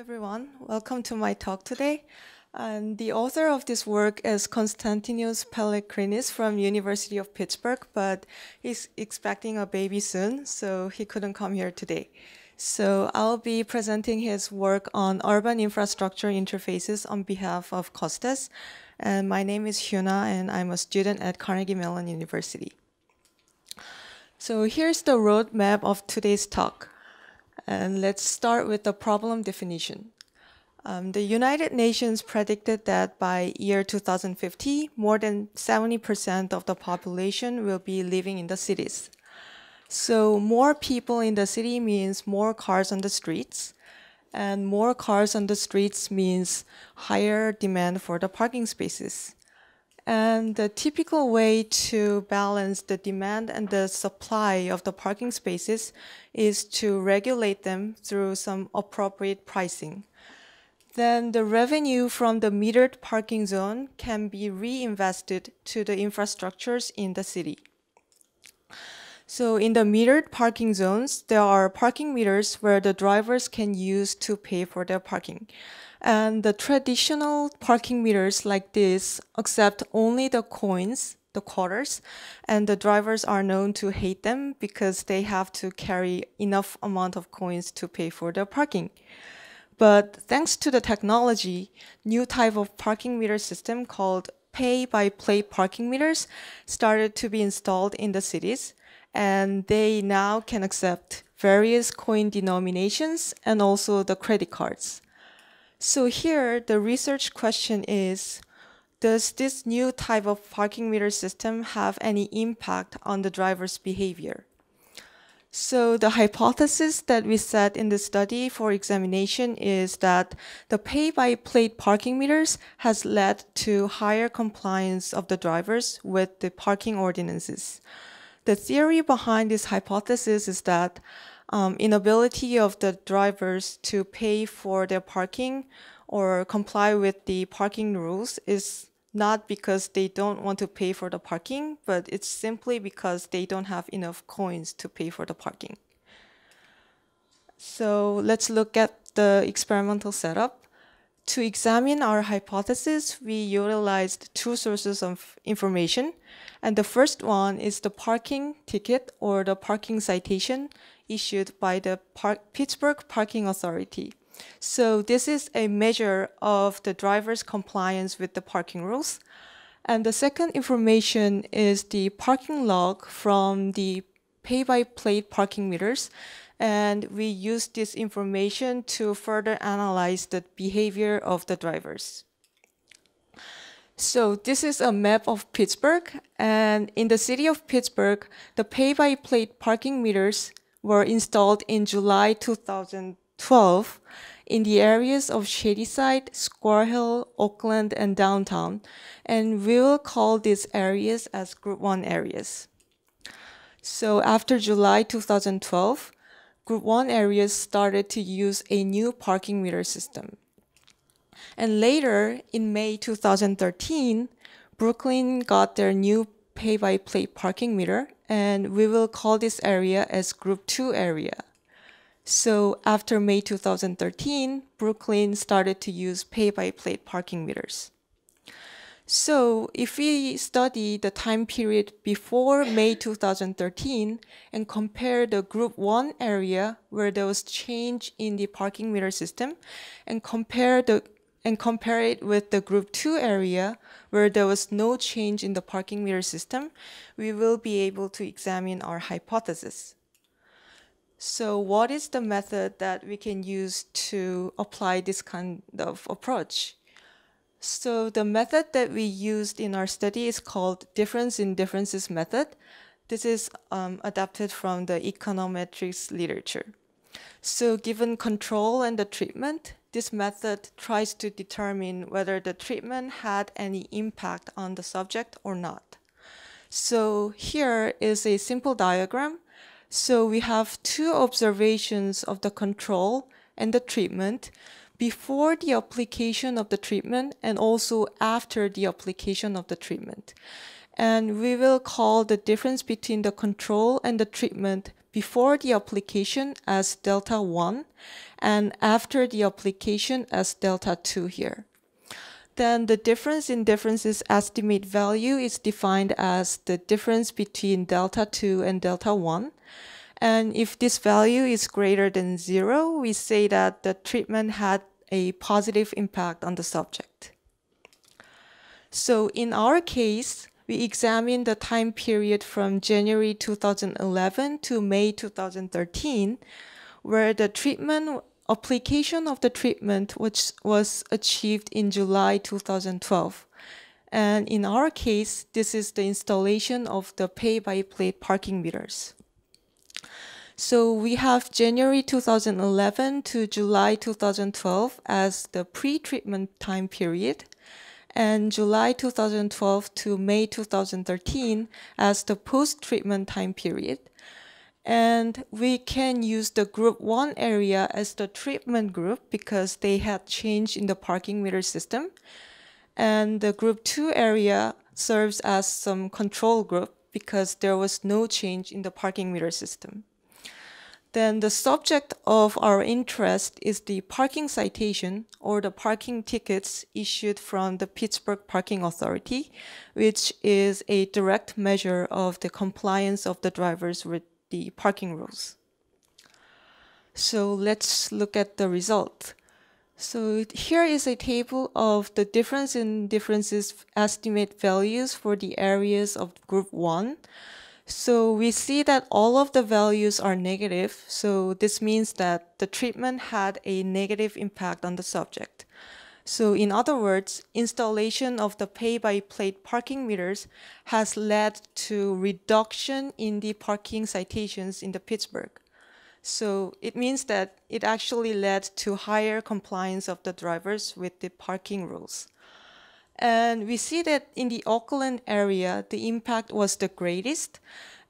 everyone. Welcome to my talk today. And the author of this work is Konstantinos Pelechrinis from University of Pittsburgh, but he's expecting a baby soon, so he couldn't come here today. So I'll be presenting his work on urban infrastructure interfaces on behalf of Costas. And my name is Hyuna, and I'm a student at Carnegie Mellon University. So here's the roadmap of today's talk. And let's start with the problem definition. Um, the United Nations predicted that by year 2050, more than 70% of the population will be living in the cities. So more people in the city means more cars on the streets, and more cars on the streets means higher demand for the parking spaces. And the typical way to balance the demand and the supply of the parking spaces is to regulate them through some appropriate pricing. Then the revenue from the metered parking zone can be reinvested to the infrastructures in the city. So in the metered parking zones, there are parking meters where the drivers can use to pay for their parking. And the traditional parking meters like this accept only the coins, the quarters, and the drivers are known to hate them because they have to carry enough amount of coins to pay for their parking. But thanks to the technology, new type of parking meter system called pay-by-plate parking meters started to be installed in the cities and they now can accept various coin denominations and also the credit cards. So here, the research question is, does this new type of parking meter system have any impact on the driver's behavior? So the hypothesis that we set in the study for examination is that the pay-by-plate parking meters has led to higher compliance of the drivers with the parking ordinances. The theory behind this hypothesis is that um, inability of the drivers to pay for their parking or comply with the parking rules is not because they don't want to pay for the parking, but it's simply because they don't have enough coins to pay for the parking. So let's look at the experimental setup. To examine our hypothesis, we utilized two sources of information. And the first one is the parking ticket or the parking citation issued by the Pittsburgh Parking Authority. So this is a measure of the driver's compliance with the parking rules. And the second information is the parking log from the pay-by-plate parking meters. And we use this information to further analyze the behavior of the drivers. So this is a map of Pittsburgh. And in the city of Pittsburgh, the pay-by-plate parking meters were installed in July 2012 in the areas of Shadyside, Squirrel Hill, Oakland, and downtown. And we will call these areas as Group 1 areas. So after July 2012, Group 1 areas started to use a new parking meter system. And later, in May 2013, Brookline got their new pay-by-plate parking meter, and we will call this area as Group 2 area. So after May 2013, Brookline started to use pay-by-plate parking meters. So if we study the time period before May 2013 and compare the group one area where there was change in the parking meter system and compare the and compare it with the group 2 area where there was no change in the parking meter system, we will be able to examine our hypothesis. So what is the method that we can use to apply this kind of approach? So the method that we used in our study is called difference in differences method. This is um, adapted from the econometrics literature. So given control and the treatment, this method tries to determine whether the treatment had any impact on the subject or not. So here is a simple diagram so we have two observations of the control and the treatment before the application of the treatment and also after the application of the treatment. And we will call the difference between the control and the treatment before the application as delta 1 and after the application as delta 2 here. Then the difference in differences estimate value is defined as the difference between delta 2 and delta 1. And if this value is greater than 0, we say that the treatment had a positive impact on the subject. So in our case, we examined the time period from January 2011 to May 2013, where the treatment application of the treatment which was achieved in July 2012. And in our case, this is the installation of the pay-by-plate parking meters. So we have January 2011 to July 2012 as the pre-treatment time period and July 2012 to May 2013 as the post-treatment time period. And we can use the group 1 area as the treatment group because they had change in the parking meter system. And the group 2 area serves as some control group because there was no change in the parking meter system. Then the subject of our interest is the parking citation or the parking tickets issued from the Pittsburgh Parking Authority, which is a direct measure of the compliance of the drivers with the parking rules. So let's look at the result. So here is a table of the difference in differences estimate values for the areas of group 1. So we see that all of the values are negative. So this means that the treatment had a negative impact on the subject. So in other words, installation of the pay-by-plate parking meters has led to reduction in the parking citations in the Pittsburgh. So it means that it actually led to higher compliance of the drivers with the parking rules. And we see that in the Oakland area, the impact was the greatest.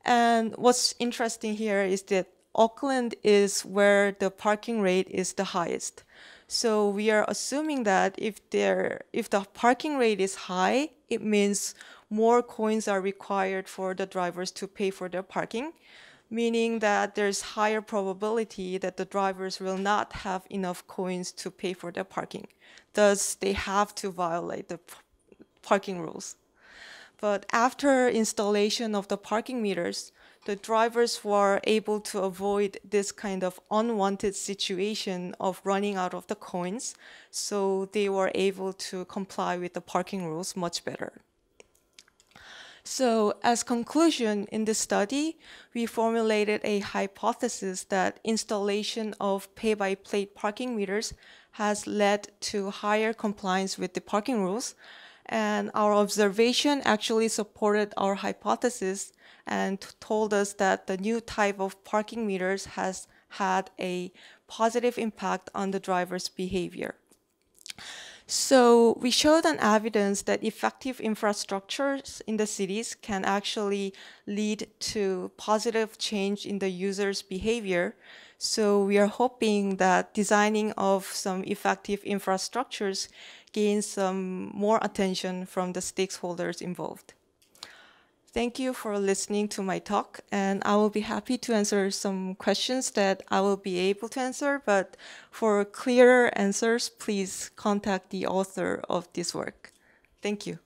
And what's interesting here is that Oakland is where the parking rate is the highest. So we are assuming that if there if the parking rate is high, it means more coins are required for the drivers to pay for their parking, meaning that there's higher probability that the drivers will not have enough coins to pay for their parking. Thus, they have to violate the parking rules. But after installation of the parking meters, the drivers were able to avoid this kind of unwanted situation of running out of the coins, so they were able to comply with the parking rules much better. So as conclusion in this study, we formulated a hypothesis that installation of pay-by-plate parking meters has led to higher compliance with the parking rules. And our observation actually supported our hypothesis and told us that the new type of parking meters has had a positive impact on the driver's behavior. So we showed an evidence that effective infrastructures in the cities can actually lead to positive change in the user's behavior. So we are hoping that designing of some effective infrastructures gains some more attention from the stakeholders involved. Thank you for listening to my talk, and I will be happy to answer some questions that I will be able to answer, but for clearer answers, please contact the author of this work. Thank you.